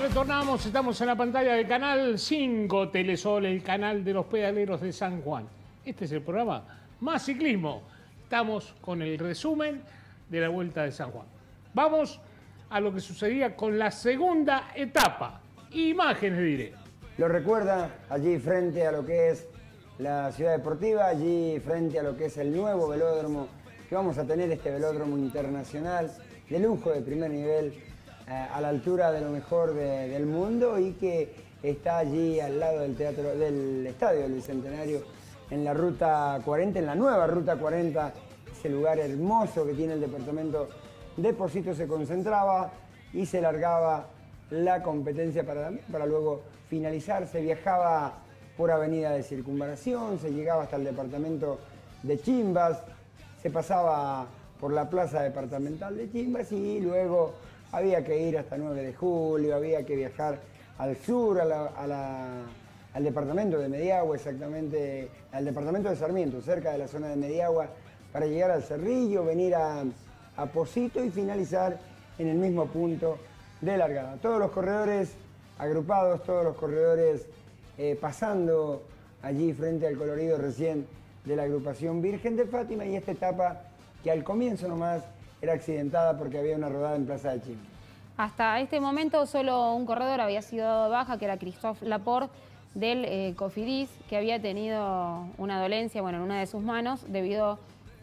retornamos. Estamos en la pantalla del canal 5 Telesol, el canal de los pedaleros de San Juan. Este es el programa Más Ciclismo. Estamos con el resumen de la Vuelta de San Juan. Vamos a lo que sucedía con la segunda etapa. Imágenes diré. Lo recuerda allí frente a lo que es la ciudad deportiva, allí frente a lo que es el nuevo velódromo que vamos a tener, este velódromo internacional de lujo de primer nivel a la altura de lo mejor del mundo y que está allí al lado del teatro del estadio del Bicentenario en la ruta 40, en la nueva ruta 40, ese lugar hermoso que tiene el departamento de Posito se concentraba y se largaba la competencia para, para luego finalizar. Se viajaba por avenida de circunvalación, se llegaba hasta el departamento de Chimbas, se pasaba por la plaza departamental de Chimbas y luego había que ir hasta 9 de julio, había que viajar al sur, al departamento de Mediagua, exactamente, al departamento de Sarmiento, cerca de la zona de Mediagua, para llegar al Cerrillo, venir a, a y finalizar en el mismo punto de largada. Todos los corredores agrupados, todos los corredores eh, pasando allí frente al colorido recién de la agrupación Virgen de Fátima y esta etapa que al comienzo nomás era accidentada porque había una rodada en Plaza de Chile. Hasta este momento solo un corredor había sido dado baja, que era Christophe Laporte del eh, Cofidis, que había tenido una dolencia bueno, en una de sus manos debido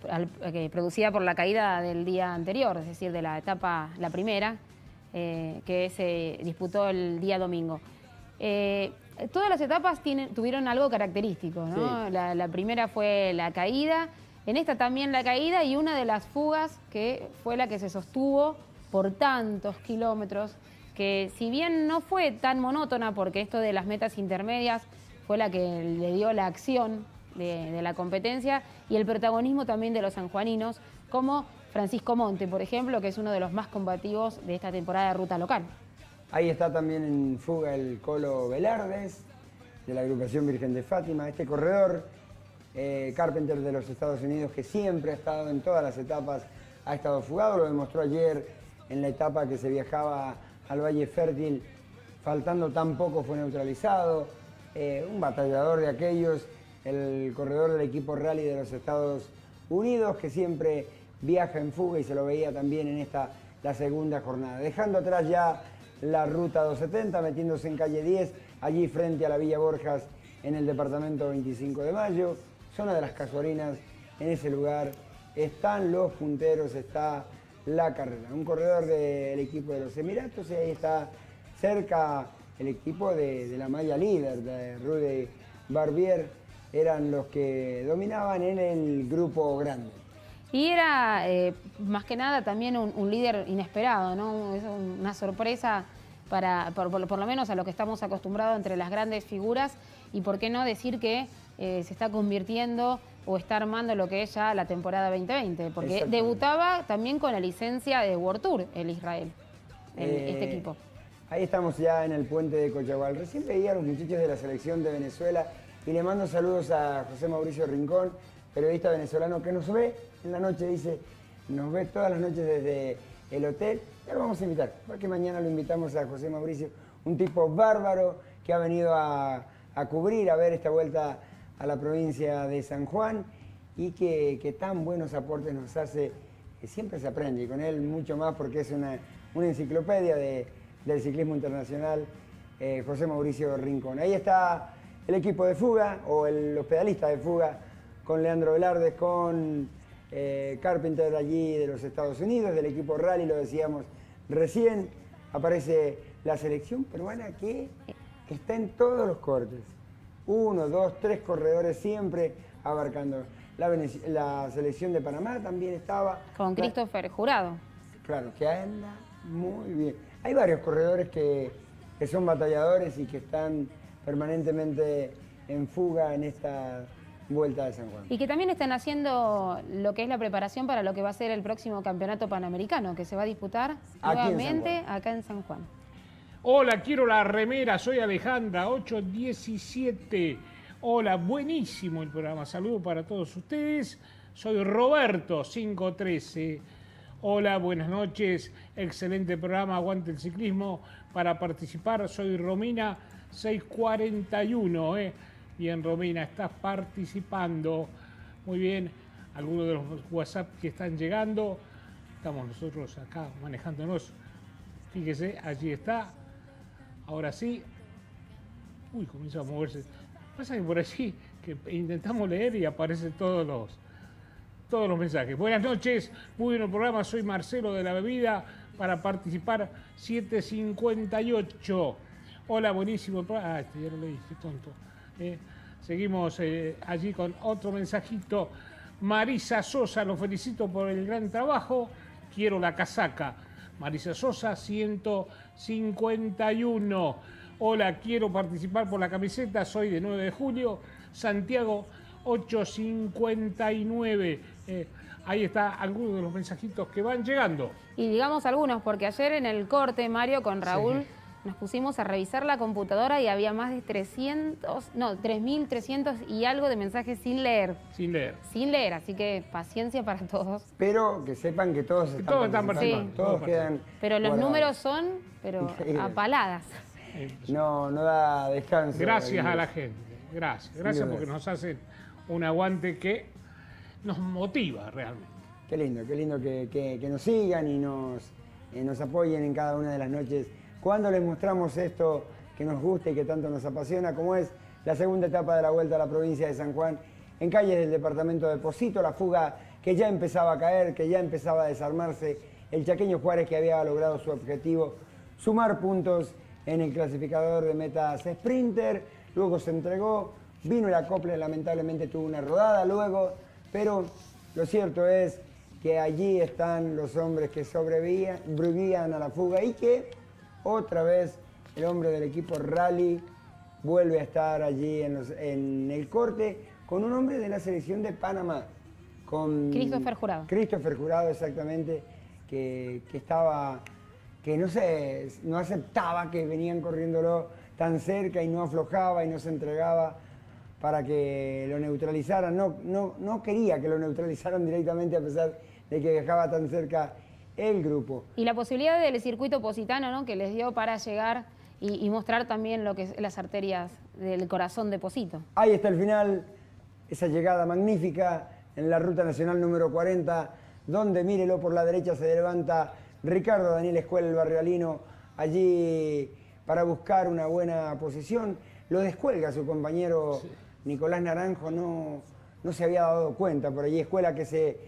al, eh, producida por la caída del día anterior, es decir, de la etapa, la primera, eh, que se disputó el día domingo. todas las etapas tienen, tuvieron algo característico, ¿no? la primera fue la caída, en esta también la caída y una de las fugas que fue la que se sostuvo por tantos kilómetros, que si bien no fue tan monótona, porque esto de las metas intermedias fue la que le dio la acción de, la competencia y el protagonismo también de los sanjuaninos, como Francisco Monte, por ejemplo, que es uno de los más combativos de esta temporada de ruta local. Ahí está también en fuga el Colo Velardes, de la agrupación Virgen de Fátima, este corredor eh, Carpenter de los Estados Unidos, que siempre ha estado en todas las etapas, ha estado fugado, lo demostró ayer en la etapa que se viajaba al Valle Fértil, faltando tan poco fue neutralizado, eh, un batallador de aquellos, el corredor del equipo rally de los Estados Unidos, que siempre viaja en fuga y se lo veía también en esta, la segunda jornada. Dejando atrás ya la ruta 270, metiéndose en calle 10, allí frente a la Villa Borjas en el departamento 25 de mayo zona de las casuarinas, en ese lugar están los punteros, está la carrera. Un corredor del equipo de los Emiratos y ahí está cerca el equipo de, la malla líder, de Rudy Barbier, eran los que dominaban en el grupo grande. Y era eh, más que nada también un, líder inesperado, ¿no? Es una sorpresa para, por, lo menos a lo que estamos acostumbrados entre las grandes figuras y por qué no decir que eh, se está convirtiendo o está armando lo que es ya la temporada 2020, porque debutaba también con la licencia de World Tour el Israel, este eh, equipo. Ahí estamos ya en el puente de Cochagual. Recién veía a los muchachos de la selección de Venezuela y le mando saludos a José Mauricio Rincón, periodista venezolano que nos ve en la noche, dice, nos ve todas las noches desde el hotel. Ya lo vamos a invitar, porque mañana lo invitamos a José Mauricio, un tipo bárbaro que ha venido a, a cubrir, a ver esta vuelta a la provincia de San Juan y que, tan buenos aportes nos hace, que siempre se aprende y con él mucho más porque es una, enciclopedia del ciclismo internacional, eh, José Mauricio Rincón. Ahí está el equipo de fuga o los pedalistas de fuga con Leandro Velarde, con eh, Carpenter allí de los Estados Unidos, del equipo Rally, lo decíamos recién, aparece la selección peruana que está en todos los cortes uno, dos, tres corredores siempre abarcando. La, selección de Panamá también estaba. Con Christopher Jurado. Claro, que anda muy bien. Hay varios corredores que, son batalladores y que están permanentemente en fuga en esta vuelta de San Juan. Y que también están haciendo lo que es la preparación para lo que va a ser el próximo campeonato panamericano, que se va a disputar nuevamente acá en San Juan. Hola, quiero la remera, soy Alejandra, 817. Hola, buenísimo el programa. Saludo para todos ustedes. Soy Roberto, 513. Hola, buenas noches. Excelente programa, aguante el ciclismo. Para participar soy Romina 641. ¿eh? Bien, Romina, estás participando. Muy bien. Algunos de los WhatsApp que están llegando. Estamos nosotros acá manejándonos. Fíjese, allí está. Ahora sí. Uy, comienza a moverse. Pasa que por allí que intentamos leer y aparecen todos los todos los mensajes. Buenas noches, muy buen programa, soy Marcelo de la Bebida para participar 758. Hola, buenísimo. Ah, este ya lo leí, qué tonto. Eh, seguimos eh, allí con otro mensajito. Marisa Sosa, lo felicito por el gran trabajo. Quiero la casaca. Marisa Sosa, 151. Hola, quiero participar por la camiseta. Soy de 9 de julio. Santiago 859. Eh, ahí está algunos de los mensajitos que van llegando. Y digamos algunos, porque ayer en el corte, Mario, con Raúl, nos pusimos a revisar la computadora y había más de 300, no, 3.300 y algo de mensajes sin leer. Sin leer. Sin leer, así que paciencia para todos. Pero que sepan que todos están todos están participando. Todos quedan Pero los números son, pero apaladas. No, no da descanso. Gracias a la gente, gracias. Gracias porque nos hacen un aguante que nos motiva realmente. Qué lindo, qué lindo que, nos sigan y nos, eh, nos apoyen en cada una de las noches. Cuando les mostramos esto que nos gusta y que tanto nos apasiona, como es la segunda etapa de la vuelta a la provincia de San Juan, en calles del departamento de Posito, la fuga que ya empezaba a caer, que ya empezaba a desarmarse, el chaqueño Juárez que había logrado su objetivo, sumar puntos en el clasificador de metas sprinter, luego se entregó, vino el acople, lamentablemente tuvo una rodada, luego pero lo cierto es que allí están los hombres que sobrevivían a la fuga y que otra vez el hombre del equipo Rally vuelve a estar allí en, el corte con un hombre de la selección de Panamá. Con Christopher Jurado. Christopher Jurado, exactamente, que, que estaba, que no sé, no aceptaba que venían corriéndolo tan cerca y no aflojaba y no se entregaba para que lo neutralizaran. No, no, no quería que lo neutralizaran directamente a pesar de que viajaba tan cerca el grupo. Y la posibilidad del circuito positano, ¿no? que les dio para llegar y, mostrar también lo que es las arterias del corazón de Posito. Ahí está el final, esa llegada magnífica en la ruta nacional número 40, donde mírelo por la derecha se levanta Ricardo Daniel Escuela, el barrialino, allí para buscar una buena posición. Lo descuelga su compañero. Nicolás Naranjo no, no se había dado cuenta. Por allí escuela que se,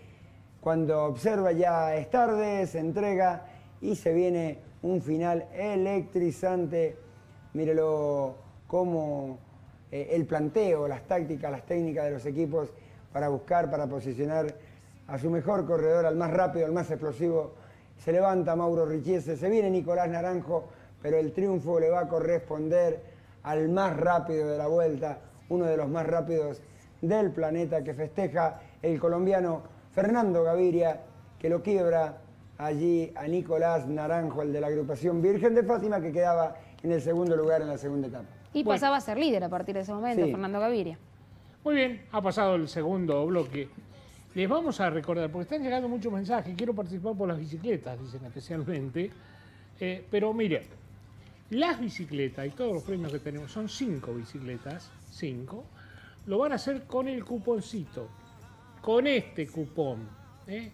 cuando observa ya es tarde, se entrega y se viene un final electrizante. Mírelo cómo eh, el planteo, las tácticas, las técnicas de los equipos para buscar, para posicionar a su mejor corredor, al más rápido, al más explosivo. Se levanta Mauro Richiese, se viene Nicolás Naranjo, pero el triunfo le va a corresponder al más rápido de la vuelta, uno de los más rápidos del planeta que festeja el colombiano Fernando Gaviria, que lo quiebra allí a Nicolás Naranjo, el de la agrupación Virgen de Fátima, que quedaba en el segundo lugar en la segunda etapa. Y pasaba a ser líder a partir de ese momento, Fernando Gaviria. Muy bien, ha pasado el segundo bloque. Les vamos a recordar, porque están llegando muchos mensajes, quiero participar por las bicicletas, dicen especialmente. Eh, pero mire, las bicicletas y todos los premios que tenemos son cinco bicicletas 5, lo van a hacer con el cuponcito, con este cupón. ¿eh?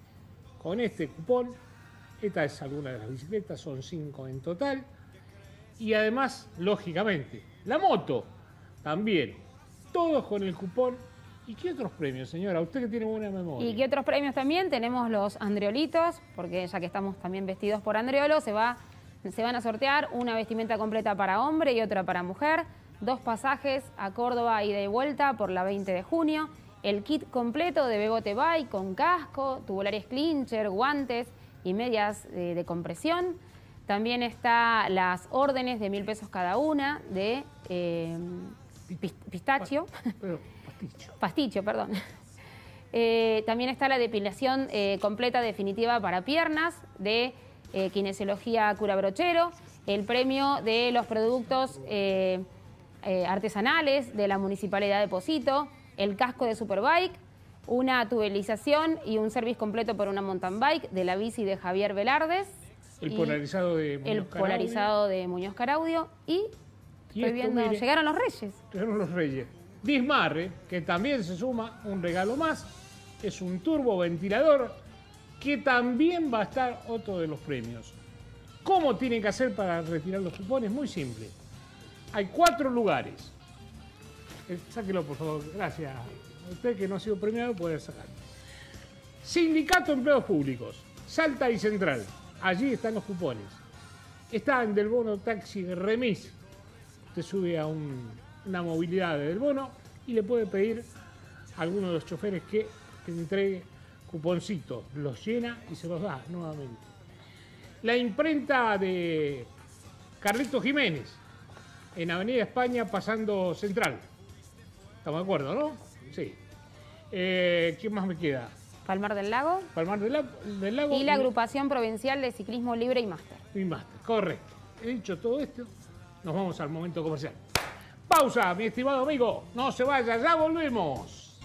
Con este cupón, esta es alguna de las bicicletas, son 5 en total. Y además, lógicamente, la moto también. Todos con el cupón ¿Y qué otros premios, señora? Usted que tiene buena memoria. ¿Y qué otros premios también? Tenemos los andreolitos, porque ya que estamos también vestidos por andreolo, se, va, se van a sortear una vestimenta completa para hombre y otra para mujer dos pasajes a Córdoba ida y vuelta por la 20 de junio, el kit completo de Bebote Bike con casco, tubulares clincher, guantes y medias de, compresión. También está las órdenes de mil pesos cada una de eh, pistachio. Pasticho. perdón. Eh, también está la depilación eh, completa definitiva para piernas de kinesiología cura brochero, el premio de los productos eh, artesanales de la Municipalidad de Posito, el casco de Superbike, una tubelización y un service completo por una mountain bike de la bici de Javier Velardes. El polarizado de Muñoz El Caraudio. polarizado de Muñoz Caraudio. Y, Y estoy esto, viendo, mire. llegaron los reyes. Tenemos los Reyes. Dismarre, que también se suma un regalo más, es un turbo ventilador que también va a estar otro de los premios. ¿Cómo tienen que hacer para retirar los cupones? Muy simple. Hay cuatro lugares. Eh, Sáquelo, por favor. Gracias. Usted que no ha sido premiado puede sacar. Sindicato de Empleados Públicos, Salta y Central. Allí están los cupones. Están del bono taxi remis. Usted sube a un- una movilidad del bono y le puede pedir a alguno de los choferes que te entregue cuponcitos. Los llena y se los da nuevamente. La imprenta de Carlitos Jiménez en Avenida España pasando Central. ¿Estamos de acuerdo, no? Sí. Eh, ¿Qué más me queda? Palmar del Lago. Palmar del, La- del Lago Y la agrupación provincial de ciclismo libre y máster. y Master. Correcto. He dicho todo esto, nos vamos al momento comercial. Pausa, mi estimado amigo. No se vaya, ya volvemos.